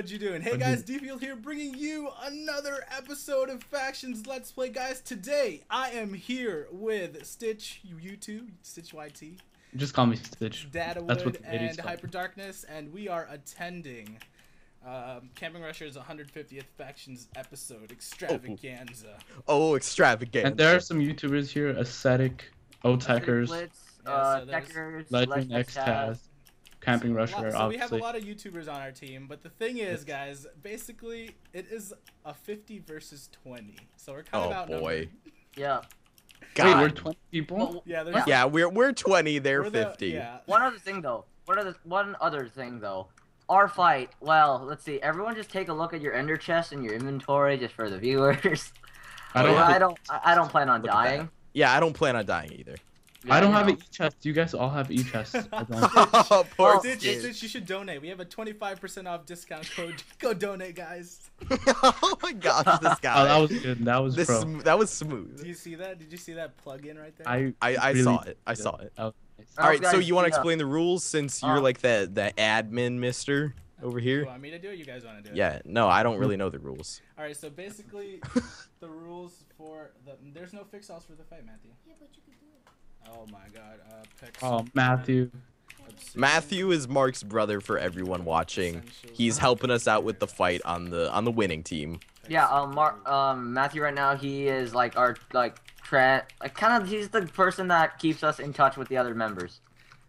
what you doing? Hey guys, Dfield here, bringing you another episode of Factions Let's Play. Guys, today I am here with Stitch YouTube, Stitch YT, Just call me Stitch. Data That's what Wood, the and call. Hyper Darkness, and we are attending um, Camping Rusher's 150th Factions episode extravaganza. Oh, extravagant. And there are some YouTubers here, Ascetic, Otekers, Blitz, Yeah, uh, so there's- Deckers, Legend Legend Xtaz, Camping So, Rusher, so we have a lot of YouTubers on our team, but the thing is, guys, basically it is a 50 versus 20, so we're kind oh, of Oh, outnumbered. boy. Yeah. Wait, we're 20 people? Well, Yeah, there's yeah, we're we're 20, they're we're the- 50. yeah, one other thing though. One other one other thing though. Our fight. Well, let's see. Everyone, just take a look at your ender chest and your inventory, just for the viewers. I don't Well, have I a- don't. I I don't plan on Look at that. dying. Yeah, I don't plan on dying either. Yeah, I don't you have know. an e-chest. You guys all have e-chests. I don't. Poor Oh, Stitch, Stitch. Stitch, you should donate. We have a 25% off discount code. Go donate, guys. oh my gosh, this guy. oh, that was good. That was this pro. sm- that was smooth. Do you see that? Did you see that plug-in right there? I, I I really saw it. I saw it. That was nice. Oh, All right, so you want to explain the rules since you're Uh, like the the admin mister over here. you here? want me to do it? You guys want to do it? Yeah, no, I don't really know the rules. All right. So basically, the rules for the there's no fix-alls for the fight, Matthew. Yeah, but you could do it. Oh my God. Uh, Pex, Oh, Matthew. Matthew is Mark's brother for everyone watching. He's helping us out with the fight on the on the winning team. Yeah. Um. Mark. Um. Matthew. Right now, he is like our like tra- like kind of. He's the person that keeps us in touch with the other members.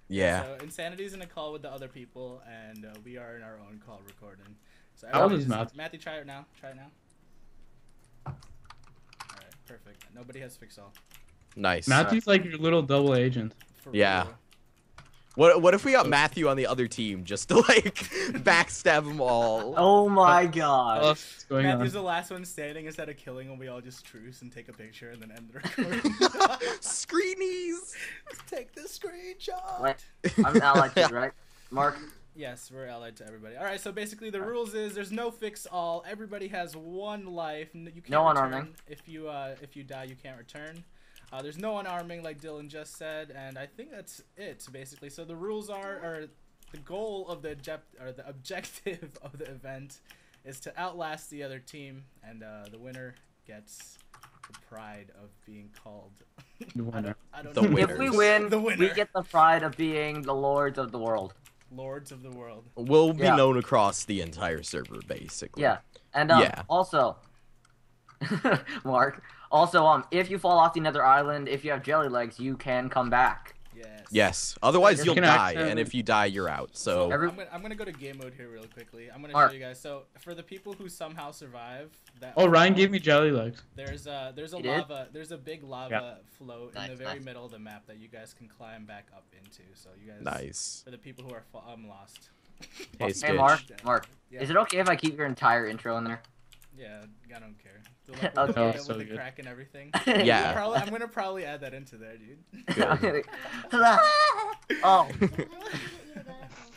Yeah. So Insanity's in a call with the other people, and uh, we are in our own call recording. So How old everybody's- is Matthew? Matthew, try it now. Try it now. All right, perfect. Nobody has fix-all. Nice. Matthew's like your little double agent. For Yeah. real. What what if we got Matthew on the other team just to like backstab them all? Oh my What god. else is going Matthew's on? the last one standing. Instead of killing him, we all just truce and take a picture and then end the recording. Screenies. take the screenshot. Wait. I'm allied to you, right? Mark. Yes, we're allied to everybody. All right, so basically the rules is there's no fix all. Everybody has one life. You can't No return. unarming. If you uh, if you die, you can't return. Uh, there's no unarming, like Dylan just said, and I think that's it basically. So the rules are, or the goal of the object, or the objective of the event, is to outlast the other team, and uh, the winner gets the pride of being called. The I winner. don't, I don't The know. If we win, The we get the pride of being the lords of the world. Lords of the world. We'll be Yeah. known across the entire server, basically. Yeah. And um, Yeah. also, Mark. Also, um, if you fall off the Nether Island, if you have jelly legs, you can come back. Yes. Yes. Otherwise, You you'll die, and if you die, you're out. So. Every- I'm, gonna, I'm gonna go to game mode here real quickly. I'm gonna Alright. show you guys. So for the people who somehow survive that. Oh, Ryan fall, gave me jelly legs. There's a there's a He did? lava there's a big lava float in the very nice. middle of the map that you guys can climb back up into. So you guys. Nice. For the people who are fa- um lost. Hey, Hey, Mark. Mark. Yeah. Is it okay if I keep your entire intro in there? Yeah, I don't care. The, le- Okay. Oh, with, Oh, the, so with the good. crack and everything. Yeah. Probably, I'm gonna probably add that into there, dude. Good. oh,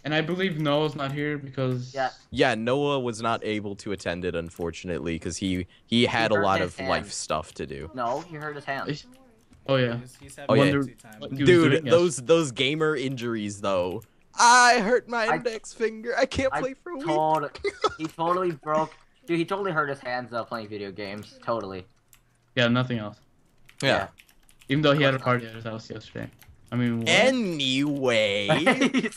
And I believe Noah's not here because Yeah. Yeah, Noah was not able to attend it, unfortunately, because he he had a lot his of life stuff to do. no, he hurt his hand. Oh yeah. He's, he's Oh, yeah. a Wonder crazy time. what Dude, doing, yes. those those gamer injuries though. I hurt my I- index finger. I can't I play for a week. Told, he totally broke. Dude, he totally hurt his hands though playing video games. Totally. Yeah, nothing else. yeah. Even though he had a party at his house yesterday. I mean, what? Anyway,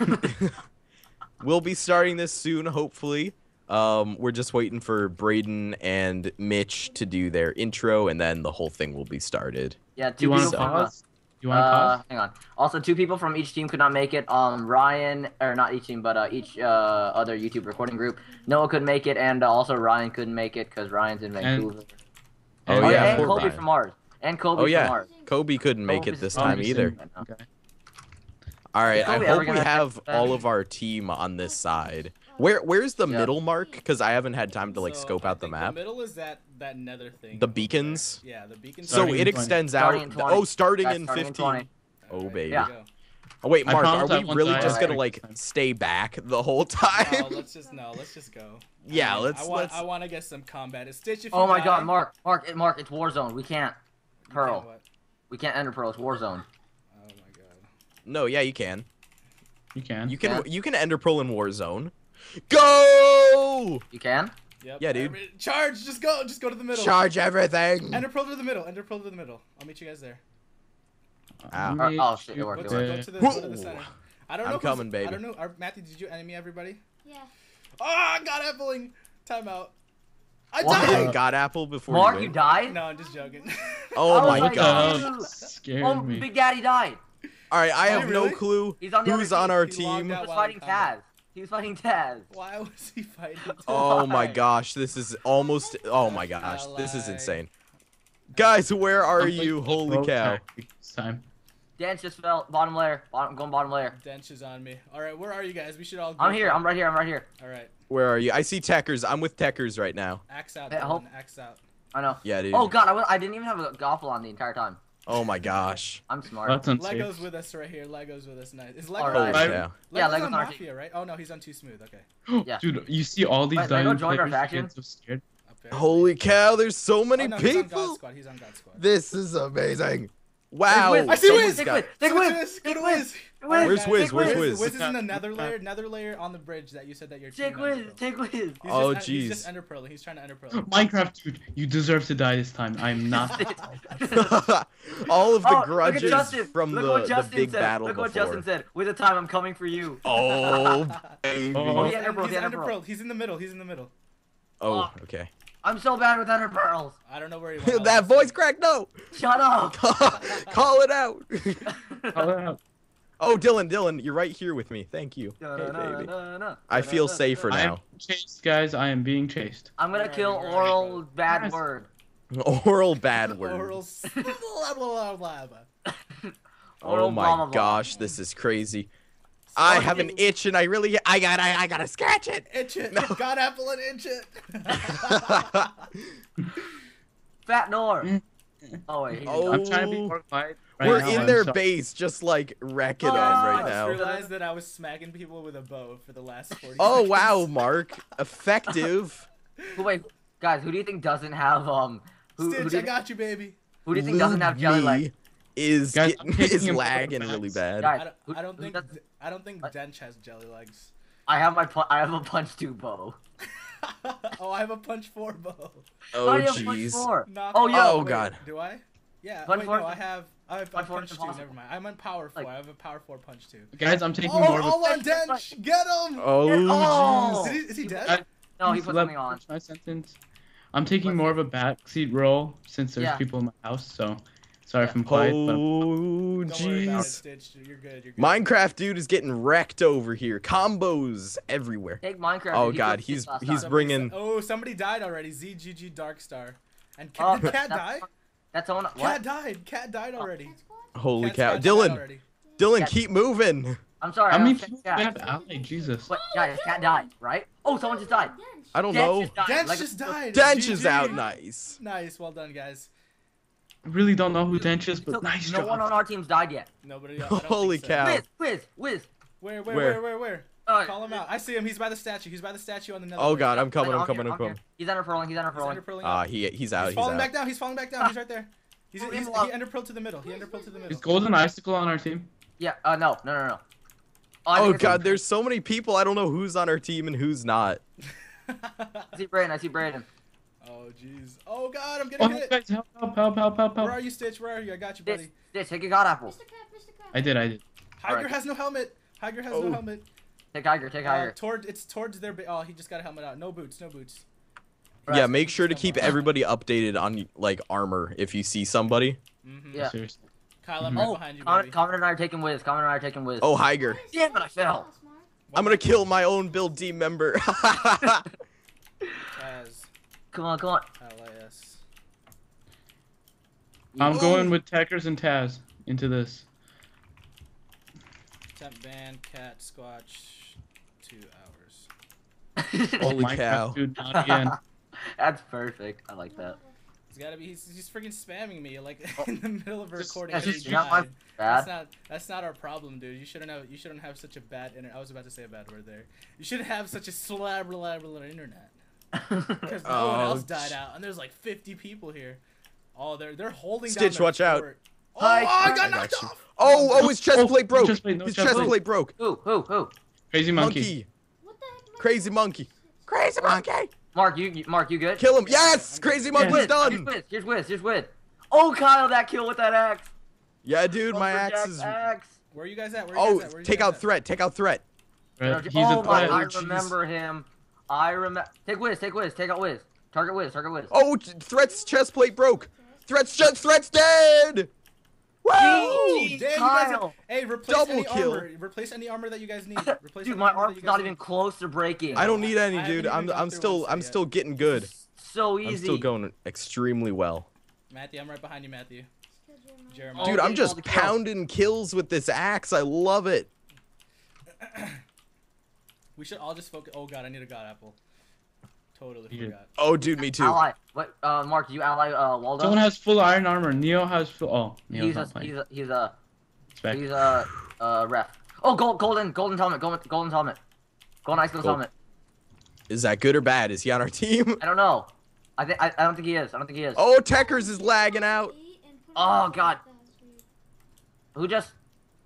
we'll be starting this soon, hopefully. Um, we're just waiting for Braden and Mitch to do their intro, and then the whole thing will be started. yeah, do you want people to from. uh, pause? You want to Uh, pause? hang on. Also, two people from each team could not make it. Um, Ryan, or not each team, but uh, each uh, other YouTube recording group. Noah could make it, and uh, also Ryan couldn't make it because Ryan's in And- Vancouver. Oh, Oh, yeah, and Kobe Ryan. from Mars. And Kobe Oh, yeah. from Mars. Kobe couldn't make it this time either. Okay. All right, Kobe, I hope we we have have all of our team on this side. Where where's the Yeah. middle mark? Because I haven't had time to like So, scope out the map. The middle is that that nether thing. The beacons? there. Yeah, the beacons. So it in 20. extends Starting out. in 20. Oh, starting Guys, in starting 15. 20. Oh, baby. Yeah. Oh wait, Mark, are we really I- just gonna like stay back the whole time? No, let's just no, let's just go. Yeah, I mean, let's- I want, let's- I want to get some combat. It's Stitch if Oh my die, God, Mark, Mark, it, Mark, it's Warzone. We can't. you Pearl. can't what? We can't ender Pearl. It's Warzone. Oh my god. no, yeah, you can. You can. You can Yeah. you can ender pearl in Warzone. Go! You can. Yep. Yeah, dude. Charge! Just go! Just go to the middle. Charge everything! Ender pearl to the middle. Ender pearl to the middle. I'll meet you guys there. Ow. Or- oh, shit, it Go worked, to, go to the, go to the center. I don't I'm know. who's- coming, I don't know. Are, Matthew, did you enemy everybody? Yeah. Oh, I got appling. Timeout. I What? You died. got apple before Mark, you you died. No, I'm just joking. Oh my like, gosh. oh, Oh, scared Oh, me. Big Daddy died. All right, I Oh, have really? no clue He's on who's on our He team. He out was while fighting in combat. Taz. He was fighting Taz. Why was he fighting? Oh my gosh, this is almost. Oh my gosh, this is insane. Guys, where are you? Holy cow! It's time. Dance just fell. Bottom layer. Bottom, going bottom layer. Dench is on me. All right, where are you guys? We should all. Go I'm here. up. I'm right here. I'm right here. All right, Where are you? I see Techers. I'm with Techers right now. axe out. Hey, Dylan, Axe out. I know. Yeah, dude. Oh god, I, wa- I didn't even have a goffle on the entire time. Oh my gosh. I'm smart. That's unsafe. Lego's with us right here. Lego's with us. Nice. Is Legos? All Holy right. cow. Yeah, Lego's Lego's on on team. Mafia, right? Oh no, he's on Too Smooth. Okay, Yeah. Dude, you see all these Wait, Lego diamond joined our players faction? so scared. Holy cow! There's so many oh, no, He's on God people. Squad. He's on God Squad. This is amazing. Wow. I see someone's Wiz. Take got- Wiz. Take Go to Wiz. Wiz. Take Wiz. Wiz. Wiz. Where's guys, Wiz? Where's Wiz? Wiz? Wiz is in the nether layer. Nether layer on the bridge that you said that you're. Take Wiz. Take Wiz. Oh, just, He's just jeez. ender pearling. He's trying to ender pearl. Minecraft, dude, you deserve to die this time. I'm not. All of the Oh, grudges from Look the, what the Justin big said. battle Look what before. Justin said. With the time, I'm coming for you. Oh, baby. Oh. He's, Yeah, ender pearl, he's yeah, ender ender. He's in the middle. He's in the middle. Oh, okay. I'm so bad with ender pearls. I don't know where he went. that voice crack, no! Shut up. Call it out. Call it out. oh, Dylan, Dylan, you're right here with me. Thank you. Hey, baby. I feel safer I am now. chased, guys. I am being chased. I'm gonna kill you? Where are you, oral bad Yes. word. Oral bad word. Oral. blah, blah, blah, blah, blah. Oh my blah, blah, blah. gosh, this is crazy. I have an itch and I really I got I, I gotta scratch it. Itch it. No. God apple and itch it. Fat Nor. Mm. Oh wait. Oh. I'm trying to be more quiet. Right We're now, in I'm their sorry. base, just like wrecking them Ah, I right just now. realized that I was smacking people with a bow for the last 40 Oh seconds. wow, Mark, effective. Who- Wait, guys, who do you think doesn't have um? Who, who, Stitch, do, I got you, baby. who do you think doesn't have jelly Lube legs? Me Is Guys, getting, is lagging really bad. Guys, I don't, who- I don't think doesn't- I don't think Dench has jelly legs. I have my I have a punch two bow. oh, I have a punch four bow. Oh I have punch jeez. four. Knock Oh, yeah. Oh Wait, god. Do I? Yeah. Punch wait, four no, I have. I have punch punch two. impossible. Never mind. I'm on power four. Like- I have a power four punch two. Guys, I'm taking Oh, more of a. Oh, all on Dench, Dench. Get him. Oh Oh. Is, he, is he dead? Guys, No, he please put something me on. My sentence. I'm taking more of a backseat role since there's Yeah. people in my house. So, sorry Yeah. if I'm quiet. Oh Don't worry about it, jeez. Stitch. You're good. You're good. Minecraft dude is getting wrecked over here. Combos everywhere. Take Minecraft. Oh, God, he's- he's time. Bringing- Oh, somebody died already. ZGG Darkstar. And Oh, Cat, did Cat that's- die? That's someone. Cat died. Cat died oh. already. Cat? Holy Cat cow. Dylan. Dylan, Yeah. keep moving. I'm sorry. how I many people check do we chat. have allied? Jesus. What? Guys, cat died, right? Oh, someone just died. I don't Dench know. just died. Dench Like- just died. Dench is out nice. Nice. Well done, guys. I really don't know who Dench is, but So, nice no job. one on our team's died yet. Nobody. I don't Holy think so. cow. Wiz, Wiz, Wiz. Where, where, Where? where, where, where? Uh, Call him out. I see him. He's by the statue. He's by the statue on the nether. Oh layer. god, I'm coming, I'm here, coming, I'm coming. He's ender pearling. He's He's ender pearling. underpearling Ah, up. he he's out, He's he's falling out. back down. He's falling back down. He's right there. He's, Oh, he's, he's he ender pearled to the middle. He ender pearled to the middle. Is Golden Icicle on our team? Yeah. Uh, no, no, no, no. I Oh god, there's so many people. I don't know who's on our team and who's not. I see Braden. I see Braden. Oh jeez. Oh god, I'm Oh, getting hit. guys, help, help, help, help, help, Where are you, Stitch? Where are you? I got you, This, buddy. this, take a god apple. Mr. Cat, Mr. Cat. I did, I did. Higer Alright. has no helmet. Higer has Oh. no helmet. Take Higer. Take Uh, Higer. toward it's towards their. Ba- oh, he just got a helmet out. No boots. No boots. Yeah, make sure to keep everybody updated on like armor if you see somebody. Mm-hmm. Yeah. Seriously. Kyle, I'm Mhm. right Oh, behind you, Connor, baby. Connor and I are taking Wiz. Connor and I are taking Wiz. Oh, Higer. Damn it, I fell. I'm gonna kill my own build team member. Taz, Come on, come on. LIS. I'm Ooh. going with Techers and Taz into this. Temp ban, cat, squatch, two hours. Holy Minecraft cow. Dude, not again. That's perfect. I like that. He's gotta be. He's, he's freaking spamming me like Oh. in the middle of a Just- recording. that's just not my died. That's not. That's not our problem, dude. You shouldn't have. You shouldn't have such a bad internet. I was about to say a bad word there. You shouldn't have such a slab reliable internet because no one Oh, else died out, and there's like 50 people here. Oh, they're they're holding Stitch, down. the watch out. Oh, Hi. I I got got knocked you. off. Oh, oh, oh his chest Oh, plate broke. chest plate, no his chest chest plate. plate broke. who, who, who? Crazy monkey. Monkey. What the heck Crazy monkey. Crazy monkey. Mark, you, you Mark, you good? Kill him. Yeah, Yes, I'm crazy good. Here's monkey's Wiz, Here's done. Wiz. Here's Wiz. Here's Wiz. Oh, Kyle, that kill with that axe. Yeah, dude, my Lumberjack axe is. Axe. Where are you guys at? Where are you Oh, guys at? Where are you take guys out at? threat. Take out threat. Right, He's oh a my, threat. I Oh, remember him. I remember. Take Wiz. Take Wiz. Take out Wiz. Target Wiz. Target Wiz. Oh, threat's chest plate broke. Threat's chest. Threat's dead. Woo! Damn, Jeez, guys hey, replace Double any kill. armor. Replace any armor that you guys need. Replace Dude, my armor that arm's not need. even close to breaking. I don't need any, dude. I'm I'm still I'm yet. still getting good. So easy. I'm still going extremely well. Matthew, I'm right behind you, Matthew. Jeremiah. Dude, I'm just kills. pounding kills with this axe. I love it. We should all just focus. Oh god, I need a god apple. Totally You- forgot. Oh, dude, me too. Ally. What? Uh, Mark, you ally uh Waldo? Someone has full iron armor. Neo has full. Oh, Neo's he's not a, playing. he's a he's a Spec. he's a uh ref. Oh, gold, golden, golden helmet, golden, golden helmet, golden ice Gold. helmet. Is that good or bad? Is he on our team? I don't know. I think I, I don't think he is. I don't think he is. Oh, Techers is lagging out. Oh, God. Who just?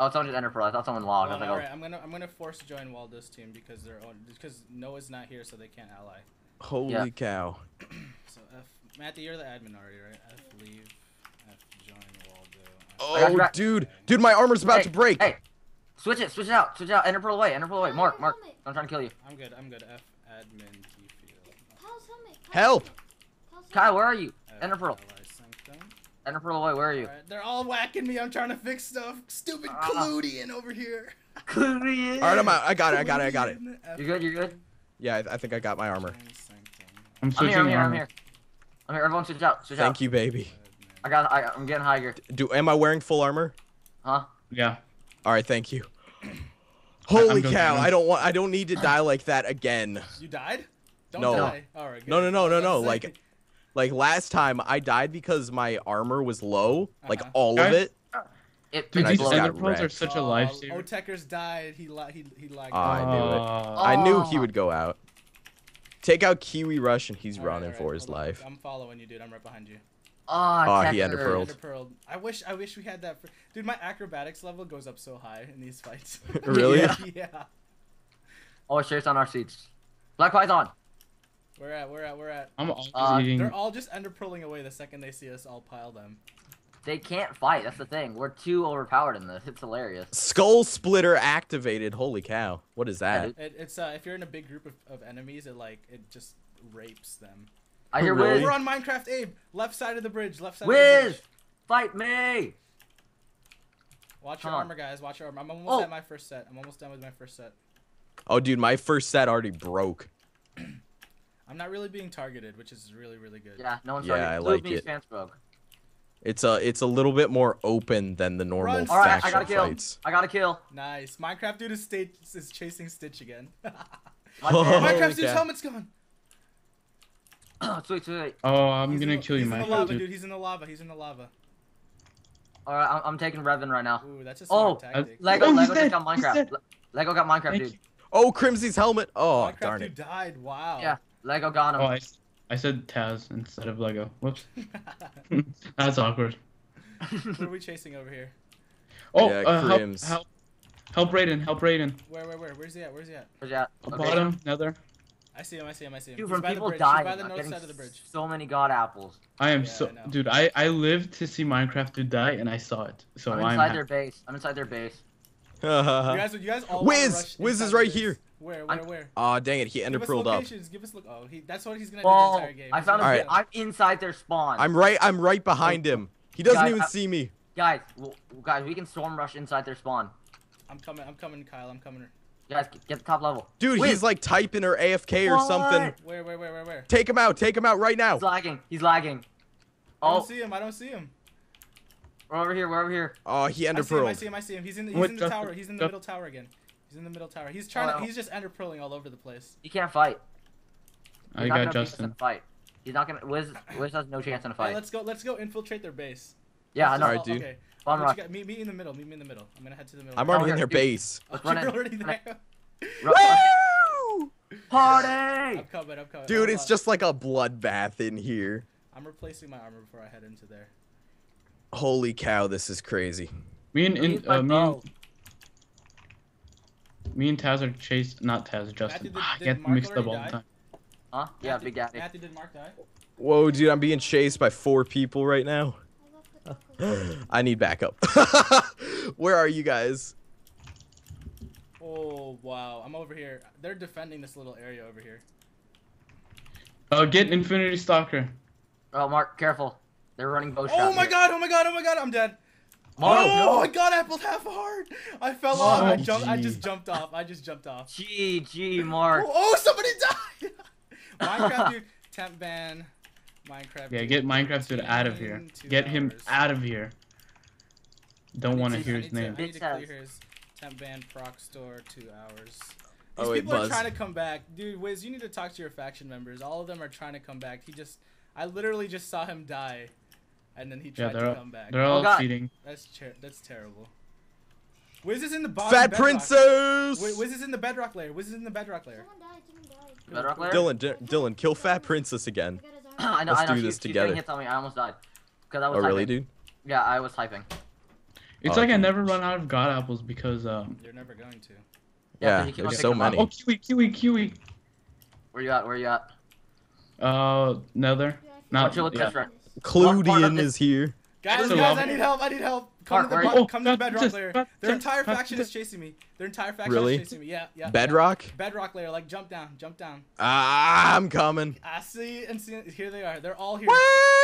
Oh, someone just entered pro. I thought someone logged. I Well, was like, all oh. I'm gonna I'm gonna force join Waldo's team because they're on because Noah's not here, so they can't ally. Holy Yeah. cow. So F Matthew, you're the admin already, right? F leave. F join Waldo. Oh, I got you back. dude. Dude, my armor's about Hey, to break. Hey, switch it, switch it out, switch it out. Ender pearl away, ender pearl away. Mark, Mark, I'm trying to kill you. I'm good. I'm good. F admin key field. Help. Kyle, where are you? F Ender pearl. Ally sanctum. Ender pearl away. Where are you? Alright, they're all whacking me. I'm trying to fix stuff. Stupid Ah. Cludian over here. Cludian. All right, I'm out. I got it. I got it. I got it. You good? You good? Yeah, I, I think I got my armor. I'm I'm switching here. I'm here. I'm armor. here. I'm here. Everyone, switch out. Switch out. Thank you, baby. I got. I, I'm getting higher. Do am I wearing full armor? Huh? Yeah. All right, thank you. Holy cow! I don't want. I don't need to die like that again. You died? Don't No. die. All right. No, no, no, no, no. Like, say. Like last time I died because my armor was low, like Uh-huh. all of it. It. Dude, these just ender pearls are such a Oh, lifesaver. Otekers died. He li- he he lagged. Ah, I knew it. Uh, I knew he Oh. would go out. Take out Kiwi Rush and he's All right, running all right, for his hold on. life. I'm following you, dude. I'm right behind you. Oh, Oh, he Tekker. ender pearled. Ender pearl. I wish I wish we had that. For... Dude, my acrobatics level goes up so high in these fights. Really? Yeah. yeah. Oh, shirts on our seats. Black Python. We're at. We're at. We're at. I'm always Uh, eating. They're all just ender pearling away the second they see us all pile them. They can't fight. That's the thing. We're too overpowered in this. It's hilarious. Skull Splitter activated. Holy cow! What is that? dude. It, it's uh, if you're in a big group of, of enemies, it like it just rapes them. I hear Really? Wiz. We're on Minecraft, Abe. Left side of the bridge. Left side. Of the Wiz, bridge. fight me. Watch your Come armor, guys. Watch your armor. I'm almost Oh. at my first set. I'm almost done with my first set. Oh, dude, my first set already broke. I'm not really being targeted, which is really, really good. Yeah, no one's Yeah, targeting. I Blue like means it. Chance broke. It's a it's a little bit more open than the normal Run. All right, I got a kill. fights. I got a kill. Nice. Minecraft dude is, sta- is chasing Stitch again. My Oh. bad. Minecraft dude's helmet's gone. sweet, sweet. Oh, I'm He's gonna in the, kill you, he's in the lava, dude. dude. He's in the lava. He's in the lava. All right, I'm, I'm taking Revan right now. Ooh, that's a Oh, tactic. Lego, Oh, Lego dead. got Minecraft. Lego got Minecraft, Thank dude. you. Oh, Crimsy's helmet. Oh, Minecraft darn dude it. died. Wow. Yeah, Lego got him. Oh, I, s- I said Taz instead of Lego. Whoops. That's awkward. what are we chasing over here? Oh, Yeah, uh, help, help, help Raiden, help Raiden. Where, where, where? Where's he at? Where's he at? Where's that? Okay. Bottom, nether. I see him. I see him. I see him. Dude, He's from people bridge. dying, He's by the north getting side of the bridge. so many god apples. I am Yeah, so, I dude. I I lived to see Minecraft dude die, and I saw it. So I'm I'm. inside happy. their base. I'm inside their base. You guys, you guys all wanna Wiz! Wiz is right base. here. Where, where, I'm- where? Aw, dang it. He ender Give us up. locations. Give us look. Oh, he. That's what he's gonna do Oh, the entire game. I found a gonna- Alright. bit. I'm inside their spawn. I'm right. I'm right behind him. He doesn't Guys, even I- see me. Guys, well, guys, we can storm rush inside their spawn. I'm coming. I'm coming, Kyle. I'm coming. Guys, get- get the top level. Dude, Wait. he's like typing or AFK or something. What? Where, where, where, where, where? Take him out. Take him out right now. He's lagging. He's lagging. I Oh, don't see him. I don't see him. we're over here. We're over here. Oh, he I see him. I see him. I see him. He's in. The, he's in the tower. He's in the middle tower again. He's in the middle tower. He's trying Oh. to. He's just ender pearling all over the place. He can't fight. I He's not got gonna beat us in Justin. a fight. He's not gonna. Wiz, Wiz has no chance in a Hey, fight. let's go. Let's go infiltrate their base. Yeah, I Let's know. just- Alright, dude. Okay. Bomb What rush. you got? Meet me in the middle. Meet me in the middle. I'm gonna head to the middle. I'm Oh, already here, in their dude. base. Let's you're in. already there. Woo! Party! I'm coming. I'm coming. Dude, Hold it's on. just like a bloodbath in here. I'm replacing my armor before I head into there. Holy cow, this is crazy. Me and He's in, uh, me and, Me and Taz are chased. Not Taz, Justin. did- I get Mark mixed up all the time. Huh? Yeah, Matthew- Big Daddy. Matthew, did Mark die? Whoa, dude, I'm being chased by four people right now. I need backup. Where are you guys? Oh wow, I'm over here. They're defending this little area over here. Uh, get Infinity Stalker. Oh, Mark, careful. They're running bow Oh my here. god! Oh my god! Oh my god! I'm dead. Mark, oh, no. I got appled half hard. I fell off. I Oh, jumped. I just jumped off. I just jumped off. GG, Mark. Oh, oh, somebody died. Minecraft dude, temp ban. Minecraft. Yeah, dude, get Minecraft dude out of here. 14, two Get him out of here. Don't want to hear need his to- name. I need to clear his temp ban proc store two hours. These Oh, wait, people are trying to come back, dude. Wiz, you need to talk to your faction members. All of them are trying to come back. He just, I literally just saw him die, and then he Yeah, tried they're to come back. They're all God. cheating. That's ter- that's terrible. Wiz is in the bottom. Fat bedrock. Princess! Wi- Wiz is in the bedrock layer. Wiz is in the bedrock layer. Someone died, someone died. Bedrock layer? Dylan, D- Dylan, kill Fat Princess again. I got his arm. I know, Let's I know. do she- this she's together. hits on me. I almost died. Because I was Oh, really, typing. dude? Yeah, I was typing. It's Oh, like I never run out of god apples because um. You're never going to. Yeah, Yeah, did you keep there's so picking up? many. Oh, Kiwi, Kiwi, Kiwi. Where you at? Where you at? Uh, Nether. Yeah, I feel Not- like chill with yeah. right. Cludian is here. Guys, So, guys, I need help. I need help. Come Mark, to the where bu- are you? come to the Oh, bedrock just- layer. Their entire just- faction is chasing me. Their entire faction Really? is chasing me. Yeah, yeah. yeah. Bedrock? Bedrock layer. Like jump down, jump down. Ah, I'm coming. I see and see. Here they are. They're all here.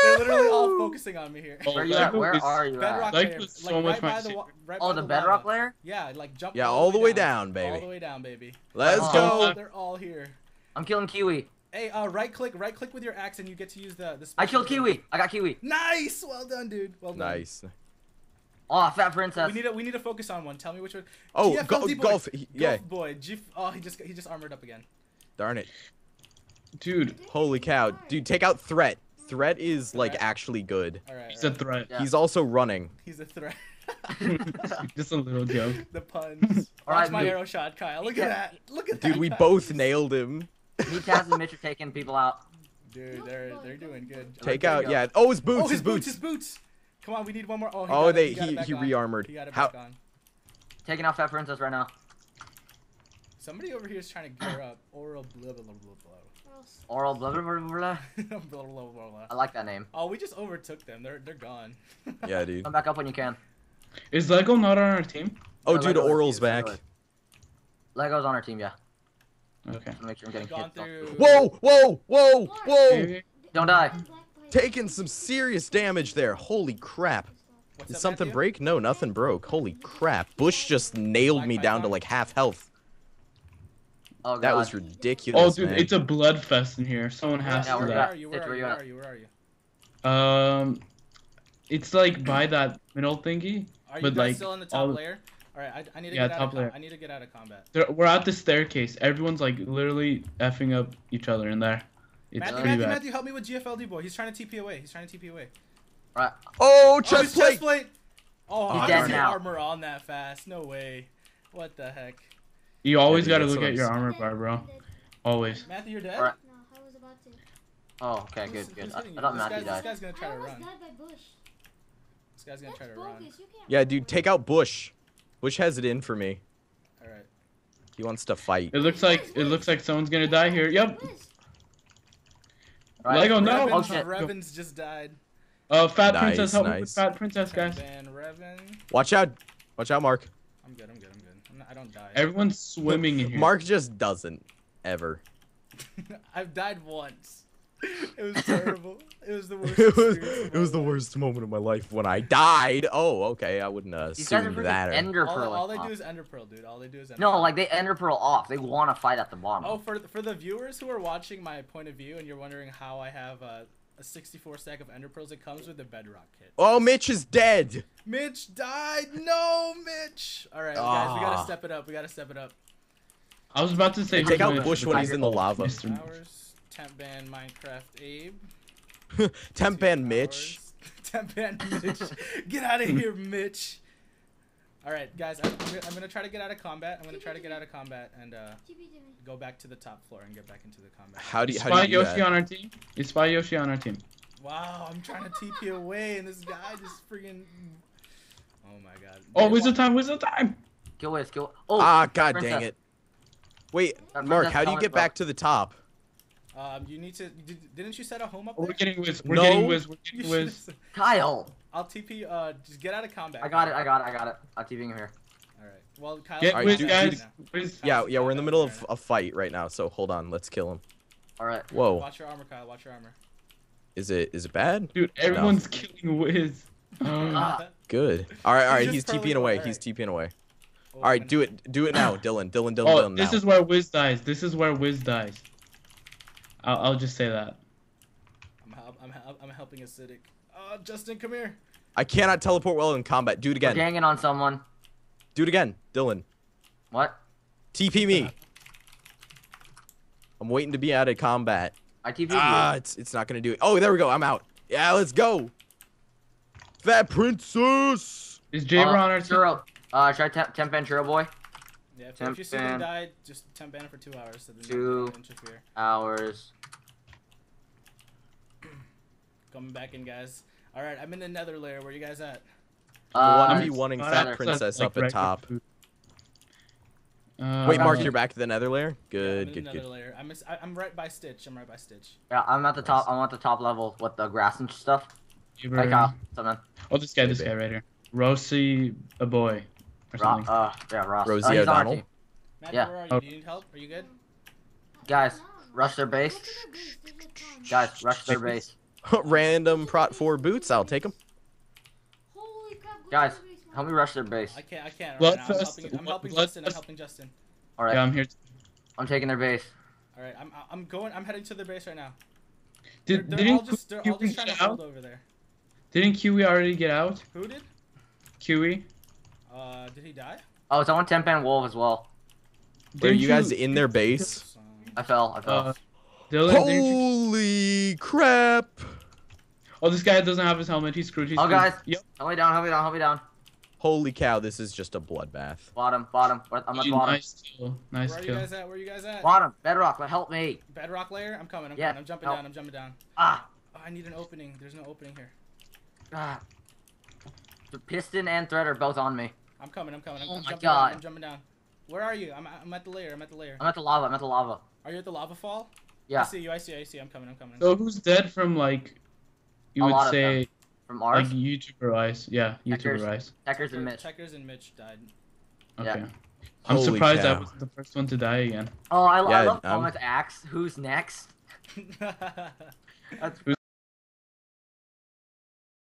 They're literally all focusing on me here. Oh, Where you at? Lego Where is- are you Bedrock at? Layer. was so like much right my by the shit. right Oh, by the the bedrock lava. layer? Yeah, like jump. Yeah, all the way down, All baby. All the way down, baby. Let's Oh. go. They're all here. I'm killing Kiwi. Hey, uh, right click, right click with your axe, and you get to use the the. I killed ability. Kiwi. I got Kiwi. Nice, well done, dude. Well done. Nice. Oh, fat princess. We need to we need to focus on one. Tell me which one. Oh, GFLD go- golf. he- Yeah, Golf boy. G- oh, he just he just armored up again. darn it. Dude, Holy cow. Dude, take out Threat. Threat is, like, actually good. All right. he's a threat. Yeah. He's also running. He's a threat. Just a little joke. the puns. All Watch right, my dude. arrow shot, Kyle. Look at that. Look at that. Dude, we guys. both nailed him. Me, Taz, and Mitch are taking people out. Dude, they're they're doing good. Take there out, go. yeah. Oh, his boots, oh, his boots. His boots. Come on, we need one more. Oh, he Oh, got they- it he- back he on. re-armored. He got it How- back on. Taking out fat princess right now. Somebody over here is trying to gear up. Oral blah blah blah blah Gross. Oral blah blah blah blah. blah. blah. blah, blah, blah, blah. I like that name. Oh, we just overtook them. They're they're gone. Yeah, dude. Come back up when you can. Is Lego not on our team? Oh, No, dude, Lego Oral's back. Lego's on our team, yeah. Okay. Just make sure I'm getting Gone hits. off. through. Whoa, whoa, whoa, whoa! Hey, Don't die. Taking some serious damage there. Holy crap. What's Did up, something Matthew? break? No, nothing broke. Holy crap. Bush just nailed Black me down to like half health. Oh god. That was ridiculous. Oh, dude, man. it's a blood fest in here. Someone has Yeah, to we're do Where that. are you? Where Stitch, are you? you Where are you? Where are you? Um, it's like by that middle thingy. Are you But, guys like, still in the top all- layer? All right, I, I need to Yeah, get out top of layer. I need to get out of combat. There, we're at the staircase. Everyone's like literally effing up each other in there. It's Matthew, pretty Matthew, bad. Matthew, help me with GFLD boy. He's trying to TP away. He's trying to TP away. Right. Oh, Oh, chest his plate! chest plate. Oh, He's how dead does he armor on that fast? No way. What the heck? You always dude, gotta look at your saying. armor bar, bro. Always. Matthew, you're dead. Alright. No, I was about to. Oh, okay, Who's- good, good. who's I, hitting I thought this Matthew guy's, this guy's gonna try I to run. died by Bush. This guy's gonna try to run. bogus. You Yeah, dude, take out Bush. Bush has it in for me. All right. He wants to fight. It looks like it looks like someone's gonna die here. Yep. Wiz. Right. Lego, no. Revens, Oh, shit. Revens just died. Uh, Fat Nice, Princess, help me with nice. Fat Princess, guys. to ban Revan. Watch out. Watch out, Mark. I'm good. I'm good. I'm good. I'm not, I don't die. Everyone's swimming in here. Mark just doesn't. Ever. I've died once. It was terrible. It was the worst. it was, of it was the worst moment of my life when I died. Oh, okay. I wouldn't uh, These guys are assume that. or- ender All, all they off. do is ender pearl, dude. All they do is ender No, pearl. like they ender pearl off. They want to fight at the bottom. Oh, for the, for the viewers who are watching my point of view and you're wondering how I have a, a 64 stack of ender pearls, it comes with the bedrock kit. Oh, Mitch is dead. Mitch died. No, Mitch. All right, guys, we Ah. gotta step it up. We gotta step it up. I was about to say. Take out Bush when he's in the lava. Mr. Hours. Temp ban Minecraft Abe. Temp Two and Mitch. Temp ban Mitch. get out of here, Mitch. All right, guys, I'm, I'm, gonna, try to get out of combat. I'm gonna try to get out of combat and uh, TP to me. go back to the top floor and get back into the combat. How do you, how Spy do you do Yoshi that? on our team? Is Spy Yoshi on our team? Wow, I'm trying to TP away, and this guy just freaking. Oh my god. Oh, They where's the time? Where's the time? Kill Wiz, kill. Oh, Ah, god princess. dang it. Wait, Mark, how do you get back to the top? Um, you need to. Did, didn't you set a home up We're there? getting Wiz. We're No. getting Wiz. We're getting should've Wiz. Kyle. I'll TP. Uh, just get out of combat. I got it. I got it. I got it. I'm TPing him here. All right. Well, Kyle. Get Alright, Wiz, guys. dude. Wiz. Yeah, yeah, we're in the middle of a fight right now, so hold on, let's kill him. All right. Whoa, Watch your armor, Kyle. Watch your armor. is it is it bad? Dude, everyone's killing Wiz. Ah. Good. All right, all right, He's he's TPing away. away, He's TPing away. Oh, All right, do it, do it now, Dylan, Dylan, Dylan, Oh, Dylan. this now. is where Wiz dies. This is where Wiz dies. I'll, I'll just say that. I'm, help, I'm, help, I'm helping acidic. Uh, Justin, come here. I cannot teleport well in combat. Do it We're again. ganging on someone. Do it again, Dylan. What? TP me. I'm waiting to be out of combat. I TP'd Ah, you. it's it's not gonna do it. Oh, there we go. I'm out. Yeah, let's go. Fat princess. Is Jaber Uh, on our team? Uh, should I temp, temp and Churro boy? Yeah, if, Temp if you see them ban. die, just temp ban it for two hours so then they Two. don't interfere. Hours. Coming back in, guys. All right, I'm in the nether layer. Where you guys at? The Uh, one v one Uh, fat Nether. princess like up at regular top. Uh, Wait, Mark, you're back to the nether layer. Yeah, Good, I'm good, good. layer. I'm, I- I'm right by Stitch. I'm right by Stitch. yeah, I'm at the top. I'm at the top level with the grass and stuff. Jaber- Hey, Kyle. What's up, man? Oh, this guy, this Maybe. guy right here. Rosie, a boy, or Ro- something. uh, yeah, Ross. Rosie uh, he's on our O'Donnell? Matt, Yeah. where are you? Oh. Do you need help? Are you good? Guys, rush their base. Go to their base, they get time. Guys, rush their base. Random prot four boots. I'll take them. Holy crap, go Guys, to their base, Help me rush their base. I can't. I can't. Blood Right now. I'm helping, I'm helping blood Justin. I'm helping Justin. All right, Yeah, I'm here. I'm taking their base. All right, I'm I'm going. I'm heading to their base right now. Did, they're, they're all didn't just they're all just trying to out? hold over there. Didn't Kiwi already get out? Who did? Kiwi. Uh, did he die? Oh, someone temp and wolf as well. Wait, are Didn't you guys in their base? I fell. I fell. Uh, Dylan, didn't you- Holy crap! Oh, this guy doesn't have his helmet. He's screwed. He's Oh, screwed. guys. Yep. help me down. Help me down. Help me down. Holy cow! This is just a bloodbath. Bottom. Bottom. I'm at the bottom. Nice kill. Nice where are you guys at? Where are you guys at? Bottom. Bedrock. Help me. Bedrock layer. I'm coming. I'm Yeah, coming. I'm jumping help. down. I'm jumping down. Ah. Oh, I need an opening. There's no opening here. ah. The piston and thread are both on me. I'm coming. I'm coming. I'm, Oh I'm my jumping God. down. I'm jumping down. Where are you? I'm, I'm at the layer. I'm at the layer. I'm at the lava. I'm at the lava. Are you at the lava fall? Yeah. I see you. I see. you, I see. you. I'm coming. I'm coming. So who's dead from like? You A would say From ours? like. YouTuber eyes. Yeah, Checkers. YouTuber eyes. Checkers and Mitch. Checkers and Mitch died. Okay. Yeah. I'm Holy surprised I wasn't the first one to die again. Oh, I, I Yeah, love I'm- Thomas Axe. Who's next? Who's